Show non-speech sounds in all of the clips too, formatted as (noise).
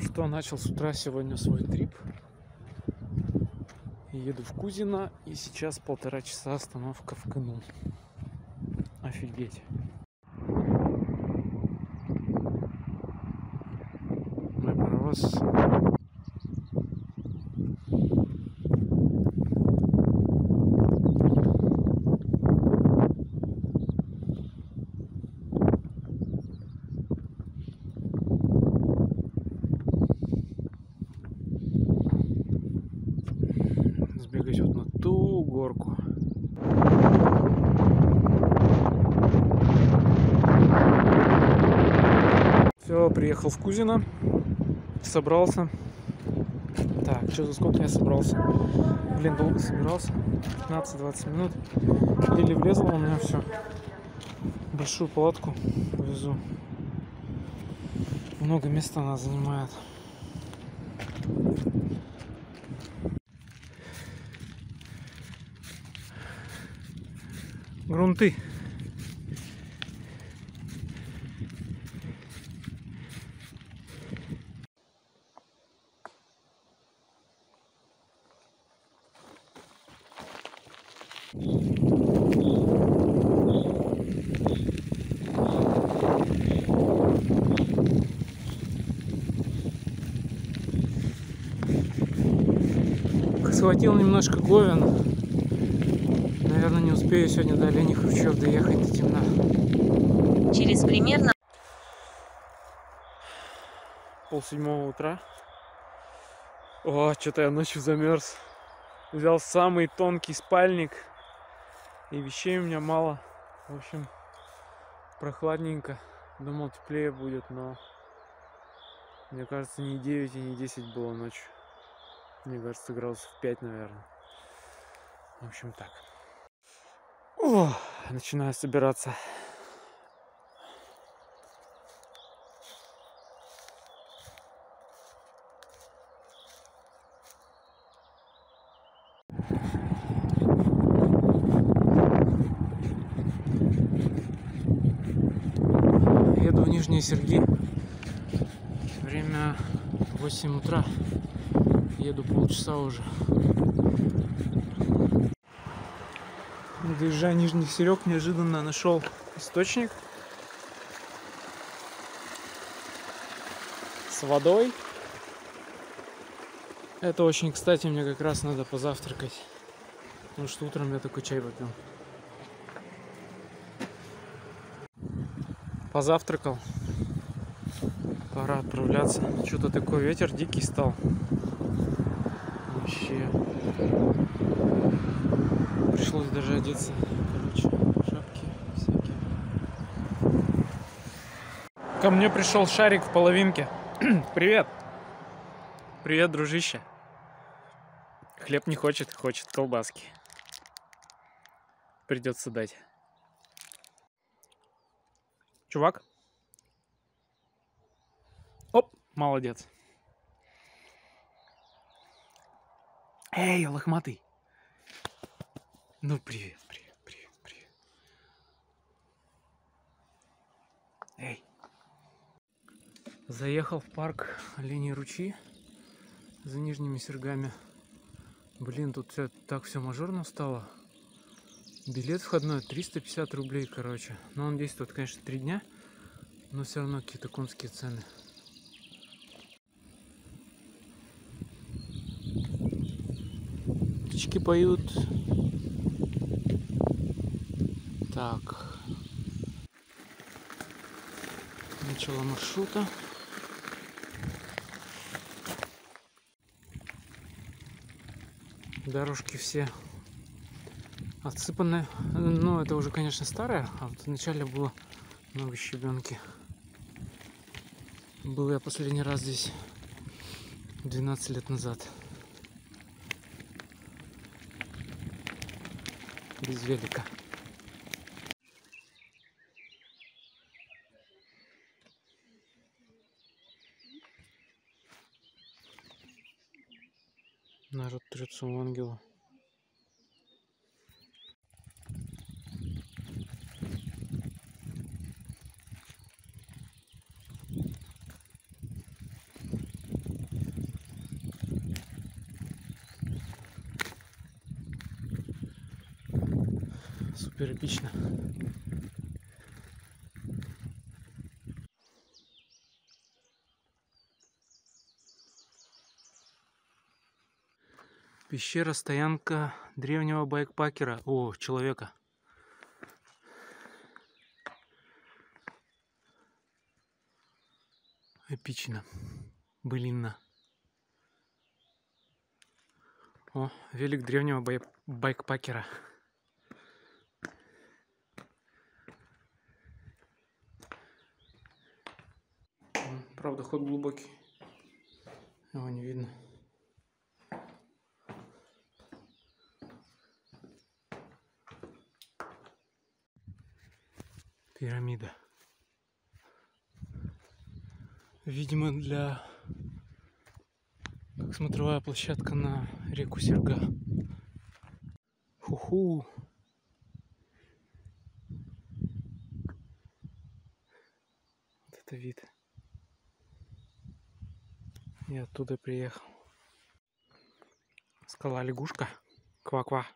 что, начал с утра сегодня свой трип. Еду в Кузино, и сейчас полтора часа остановка в Кыну. Офигеть. Сбегать вот на ту горку. Все, приехал в Кузино, собрался. Так, что за сколько я собрался? Блин, долго собирался. 15-20 минут. Еле влезло у меня все. Большую палатку повезу. Много места она занимает. Грунты. Схватил немножко говен успею сегодня до Оленей Хрущев доехать до темна. Через примерно Пол седьмого утра. О, что-то я ночью замерз. Взял самый тонкий спальник. И вещей у меня мало. В общем, прохладненько. Думал, теплее будет, но... Мне кажется, не 9 и не 10 было ночью. Мне кажется, градусов 5, наверное. В общем, так. О, начинаю собираться. Еду в Нижние Серги. Время 8 утра. Еду полчаса уже. Доезжая Нижний Серег, неожиданно нашел источник с водой. Это очень, кстати, мне как раз надо позавтракать. Потому что утром я такой чай попил. Позавтракал. Пора отправляться. Что-то такой ветер дикий стал. Вообще. Пришлось даже одеться. Короче, шапки всякие. Ко мне пришел шарик в половинке. (clears throat) Привет. Привет, дружище. Хлеб не хочет, хочет колбаски. Придется дать. Чувак. Оп, молодец. Эй, лохматый. Ну, привет, привет, привет, привет. Эй. Заехал в парк Оленей Ручьи за Нижними Сергами. Блин, тут все, так все мажорно стало. Билет входной 350 рублей, короче. Но он действует, конечно, три дня, но все равно какие-то конские цены. Птички поют. Так. Начало маршрута. Дорожки все отсыпаны. Ну, это уже, конечно, старая, а вот вначале было много щебенки. Был я последний раз здесь 12 лет назад. Без велика. сестрицу ангела. Супер эпично. Пещера, стоянка древнего байкпакера. О, человека. Эпично. Блинно. О, велик древнего бай байкпакера. Правда, ход глубокий. Его не видно. Пирамида. Видимо, для как смотровая площадка на реку Серга. Ху-ху. Вот это вид. Я оттуда приехал. Скала лягушка. Ква-ква.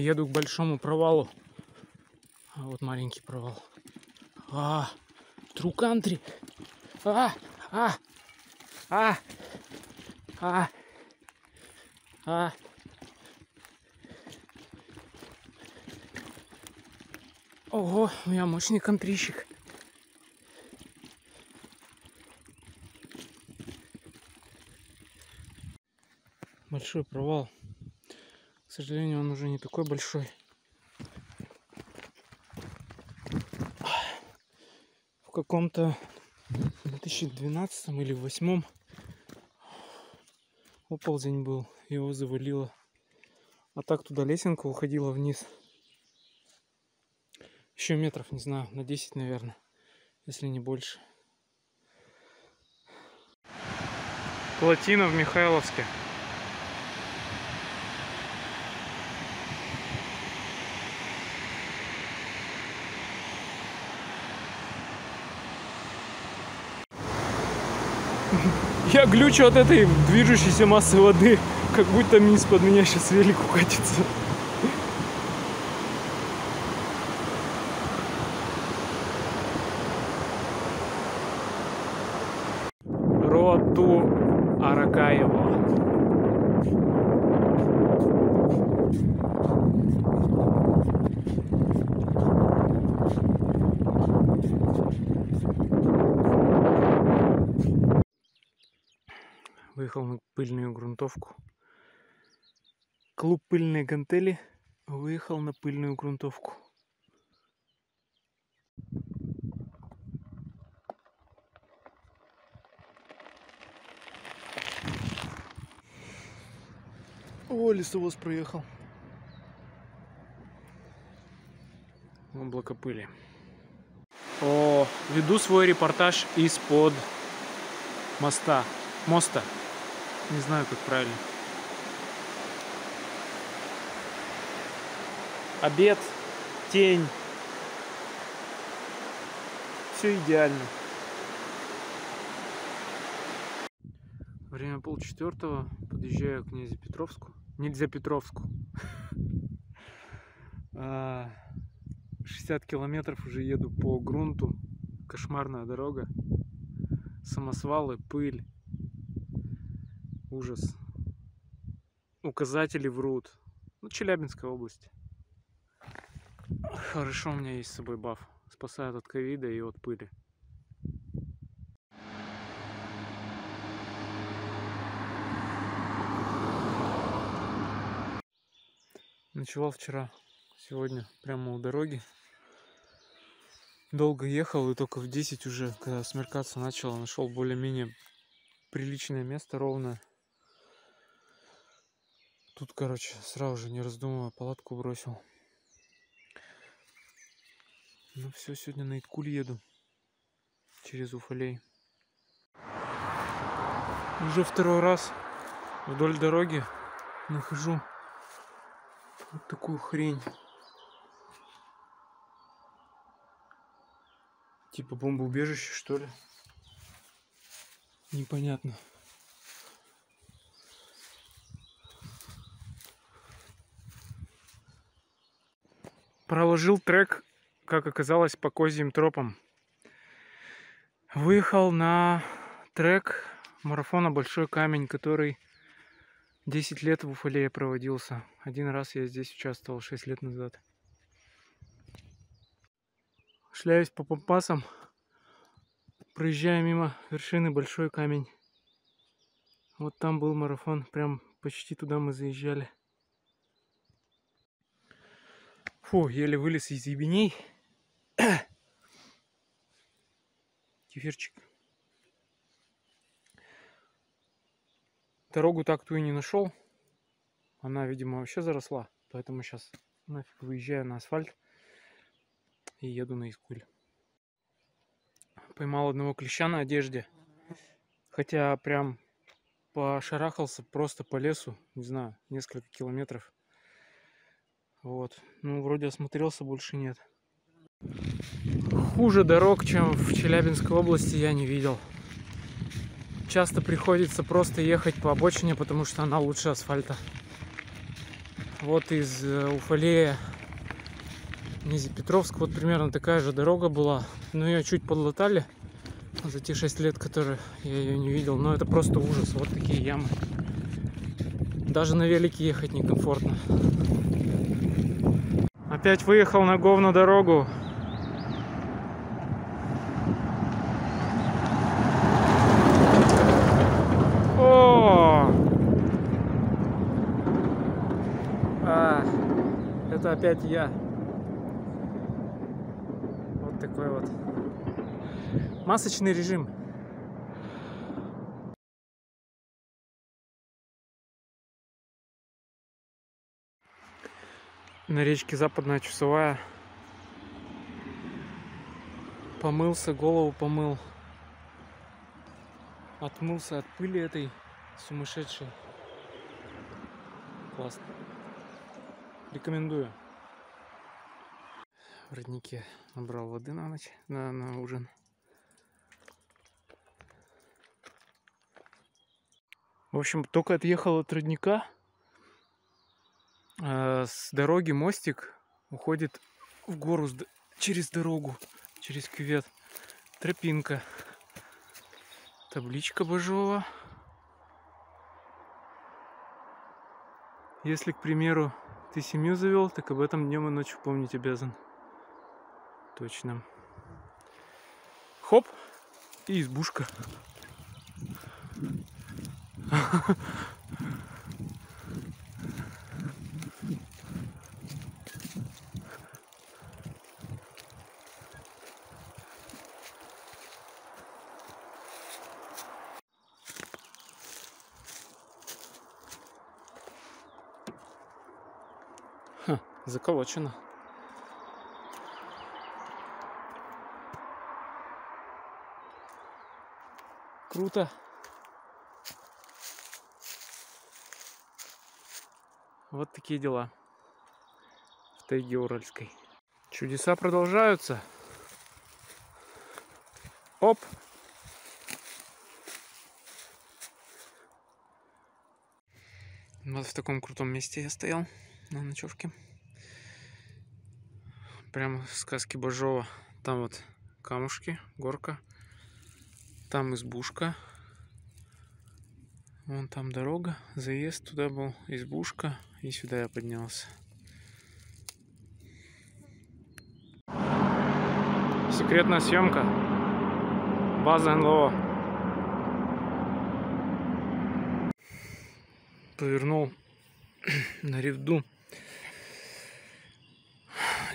Еду к большому провалу. А вот маленький провал. А, True Country. А, а, а, а, а. Ого, у меня мощный контрищик. Большой провал. Сожалению, он уже не такой большой. В каком-то 2012 или 2008 оползень был, его завалило. А так туда лесенка уходила вниз. Еще метров, не знаю, на 10, наверное, если не больше. Плотина в Михайловске. Я глючу от этой движущейся массы воды, как будто из-под меня сейчас велик укатится. Выехал на пыльную грунтовку. Клуб пыльные гантели выехал на пыльную грунтовку. О, лесовоз проехал. Облако пыли. О, веду свой репортаж из-под моста. Моста. Не знаю, как правильно. Обед, тень. Все идеально. Время полчетвертого. Подъезжаю к князя Петровску. Нельзя Петровску. (laughs) 60 километров уже еду по грунту. Кошмарная дорога. Самосвалы, пыль. Ужас. Указатели врут. Ну, Челябинская область. Хорошо, у меня есть с собой баф. Спасает от ковида и от пыли. Ночевал вчера, сегодня прямо у дороги. Долго ехал и только в 10 уже, когда смеркаться начало, нашел более-менее приличное место, ровное. Тут, короче, сразу же, не раздумывая, палатку бросил. Ну все, сегодня на Иткуль еду. Через Уфалей. Уже второй раз вдоль дороги нахожу вот такую хрень. Типа бомбоубежище, что ли? Непонятно. Проложил трек, как оказалось, по козьим тропам. Выехал на трек марафона Большой Камень, который 10 лет в Уфалее проводился. Один раз я здесь участвовал 6 лет назад. Шляюсь по пампасам, проезжая мимо вершины Большой Камень. Вот там был марафон, прям почти туда мы заезжали. Фу, еле вылез из ебеней. (coughs) Кефирчик. Дорогу так ту и не нашел. Она, видимо, вообще заросла. Поэтому сейчас нафиг выезжаю на асфальт и еду на Искуль. Поймал одного клеща на одежде. Хотя прям пошарахался просто по лесу, не знаю, несколько километров. Вот. Ну, вроде осмотрелся, больше нет. Хуже дорог, чем в Челябинской области, я не видел. Часто приходится просто ехать по обочине, потому что она лучше асфальта. Вот из э, Уфалея, Низепетровск, вот примерно такая же дорога была. Но ее чуть подлатали за те 6 лет, которые я ее не видел. Но это просто ужас, вот такие ямы. Даже на велике ехать некомфортно. Опять выехал на говно дорогу. О! А, это опять я. Вот такой вот. Масочный режим. На речке Западная Часовая. Помылся, голову помыл. Отмылся от пыли этой сумасшедшей. Классно. Рекомендую. В роднике набрал воды на ночь, на, на ужин. В общем, только отъехал от родника, с дороги мостик уходит в гору через дорогу, через кювет. Тропинка. Табличка Бажова. Если, к примеру, ты семью завел, так об этом днем и ночью помнить обязан. Точно. Хоп, и избушка. (laughs) заколочено. Круто. Вот такие дела в тайге Уральской. Чудеса продолжаются. Оп! Вот в таком крутом месте я стоял на ночевке прямо сказки Бажова. Там вот камушки, горка. Там избушка. Вон там дорога, заезд туда был, избушка. И сюда я поднялся. Секретная съемка. База НЛО. Повернул (clears throat) на ревду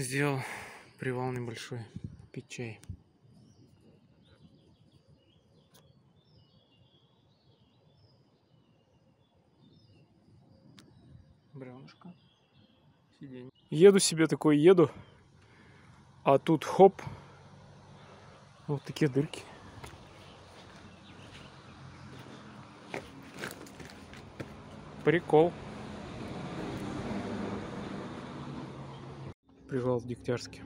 сделал привал небольшой, пить чай. Бревнышко. Сиденье. Еду себе такой, еду. А тут хоп. Вот такие дырки. Прикол. Привал в Дегтярске.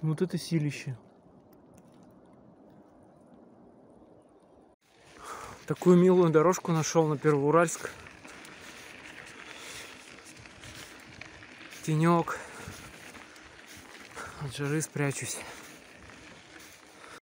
Вот это силище. Такую милую дорожку нашел на Первоуральск. Тенек. От жары спрячусь.